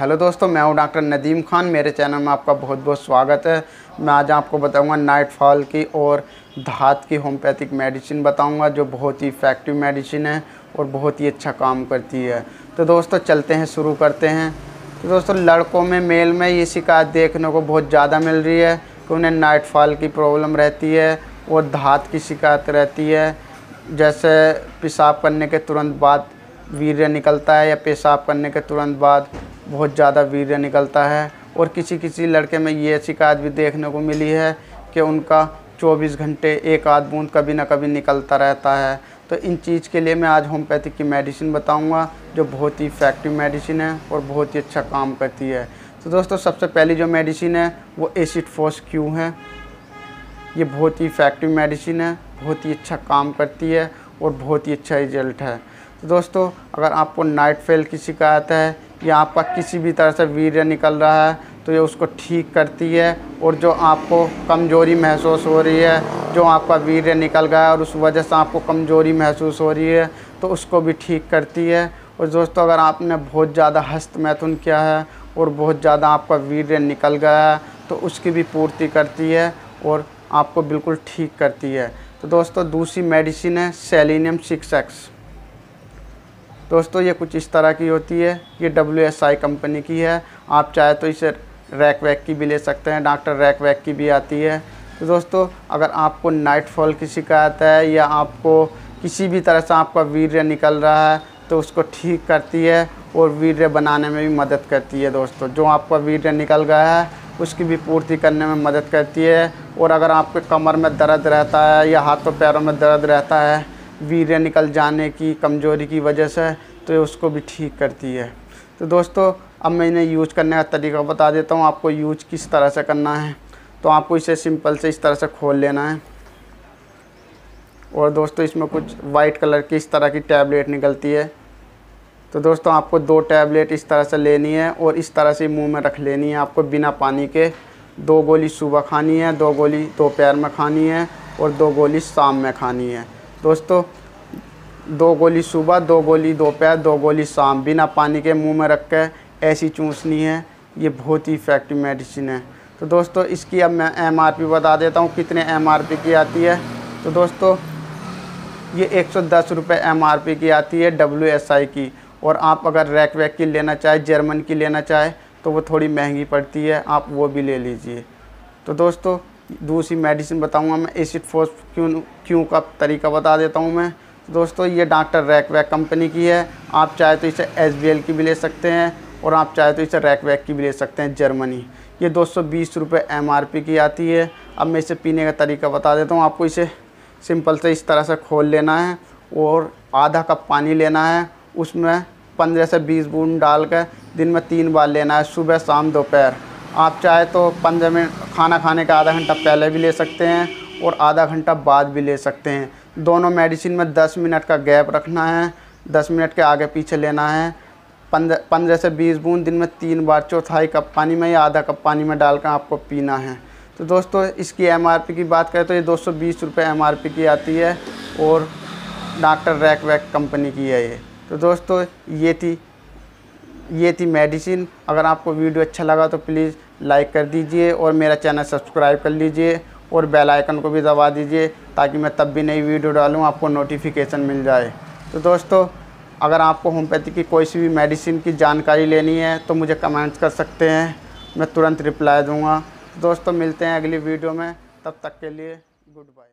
Hello दोस्तों, मैं हूँ डॉक्टर नदीम खान। मेरे चैनल में आपका बहुत बहुत स्वागत है। मैं आज आपको बताऊँगा नाइट फॉल की और धात की होम्योपैथिक मेडिसिन बताऊँगा, जो बहुत ही इफ़ेक्टिव मेडिसिन है और बहुत ही अच्छा काम करती है। तो दोस्तों, चलते हैं, शुरू करते हैं। तो दोस्तों, लड़कों में, मेल में ये शिकायत देखने को बहुत ज़्यादा मिल रही है कि उन्हें नाइट फॉल की प्रॉब्लम रहती है और धात की शिकायत रहती है। जैसे पेशाब करने के तुरंत बाद वीर्य निकलता है या पेशाब करने के तुरंत बाद बहुत ज़्यादा वीर्य निकलता है और किसी किसी लड़के में ये शिकायत भी देखने को मिली है कि उनका 24 घंटे एक आध बूंद कभी ना कभी निकलता रहता है। तो इन चीज़ के लिए मैं आज होम्योपैथिक की मेडिसिन बताऊँगा, जो बहुत ही इफ़ेक्टिव मेडिसिन है और बहुत ही अच्छा काम करती है। तो दोस्तों, सबसे पहली जो मेडिसिन है, वो एसिड फोस क्यू है। ये बहुत ही इफ़ेक्टिव मेडिसिन है, बहुत ही अच्छा काम करती है और बहुत ही अच्छा रिज़ल्ट है। तो दोस्तों, अगर आपको नाइट फेल की शिकायत है या आपका किसी भी तरह से वीर्य निकल रहा है तो ये उसको ठीक करती है और जो आपको कमज़ोरी महसूस हो रही है, जो आपका वीर्य निकल गया है और उस वजह से आपको कमज़ोरी महसूस हो रही है तो उसको भी ठीक करती है। और दोस्तों, अगर आपने बहुत ज़्यादा हस्त मैथुन किया है और बहुत ज़्यादा आपका वीर्य निकल गया है तो उसकी भी पूर्ति करती है और आपको बिल्कुल ठीक करती है। तो दोस्तों, दूसरी मेडिसिन है, सेलिनियम सिक्स एक्स। दोस्तों, ये कुछ इस तरह की होती है। ये डब्ल्यू एस आई कंपनी की है। आप चाहे तो इसे रैक वैक की भी ले सकते हैं। डॉक्टर रैक वैक की भी आती है। तो दोस्तों, अगर आपको नाइट फॉल की शिकायत है या आपको किसी भी तरह से आपका वीर्य निकल रहा है तो उसको ठीक करती है और वीर्य बनाने में भी मदद करती है दोस्तों। जो आपका वीर्य निकल गया है, उसकी भी पूर्ति करने में मदद करती है। और अगर आपके कमर में दर्द रहता है या हाथों, पैरों में दर्द रहता है वीर्य निकल जाने की, कमज़ोरी की वजह से तो उसको भी ठीक करती है। तो दोस्तों, अब मैं इन्हें यूज़ करने का तरीका बता देता हूँ, आपको यूज़ किस तरह से करना है। तो आपको इसे सिंपल से इस तरह से खोल लेना है। और दोस्तों, इसमें कुछ वाइट कलर की इस तरह की टैबलेट निकलती है। तो दोस्तों, आपको दो टैबलेट इस तरह से लेनी है और इस तरह से मुँह में रख लेनी है आपको बिना पानी के। दो गोली सुबह खानी है, दो गोली दोपहर में खानी है और दो गोली शाम में खानी है। दोस्तों, दो गोली सुबह, दो गोली दोपहर, दो गोली शाम। बिना पानी के मुँह में रख कर ऐसी चूसनी है, ये बहुत ही इफ़ेक्टिव मेडिसिन है। तो दोस्तों, इसकी अब मैं एम आर पी बता देता हूँ, कितने एम आर पी की आती है। तो दोस्तों, ये एक सौ दस रुपये एम की आती है डब्ल्यू एस आई की। और आप अगर रैक वैक की लेना चाहे जर्मन की लेना चाहे तो वो थोड़ी महँगी पड़ती है, आप वो भी ले लीजिए। तो दोस्तों दूसरी मेडिसिन बताऊँगा मैं एसिड फोर्स क्यों क्यों का तरीका बता देता हूँ मैं। दोस्तों, ये डॉक्टर रैक वैक कंपनी की है। आप चाहे तो इसे एस की भी ले सकते हैं और आप चाहे तो इसे रैक वैक की भी ले सकते हैं जर्मनी ये दो सौ बीस रुपये एम आर पी की आती है। अब मैं इसे पीने का तरीका बता देता हूँ। आपको इसे सिंपल से इस तरह से खोल लेना है और आधा कप पानी लेना है। उसमें पंद्रह से बीस बूंद डाल कर दिन में तीन बार लेना है, सुबह, शाम, दोपहर। आप चाहे तो पंद्रह मिनट खाना खाने का आधा घंटा पहले भी ले सकते हैं और आधा घंटा बाद भी ले सकते हैं। दोनों मेडिसिन में दस मिनट का गैप रखना है, दस मिनट के आगे पीछे लेना है। पंद्रह पंद्रह से बीस बूंद दिन में तीन बार चौथाई कप पानी में या आधा कप पानी में डालकर आपको पीना है। तो दोस्तों, इसकी एमआरपी की बात करें तो ये दो सौ बीस रुपये एम की आती है और डॉक्टर रैक वैक कंपनी की है ये। तो दोस्तों, ये थी ये थी मेडिसिन। अगर आपको वीडियो अच्छा लगा तो प्लीज़ लाइक कर दीजिए और मेरा चैनल सब्सक्राइब कर लीजिए और बेल आइकन को भी दबा दीजिए ताकि मैं तब भी नई वीडियो डालूँ, आपको नोटिफिकेशन मिल जाए। तो दोस्तों, अगर आपको होम्योपैथी की कोई सी भी मेडिसिन की जानकारी लेनी है तो मुझे कमेंट्स कर सकते हैं। मैं तुरंत रिप्लाई दूँगा। दोस्तों, मिलते हैं अगली वीडियो में। तब तक के लिए गुड बाय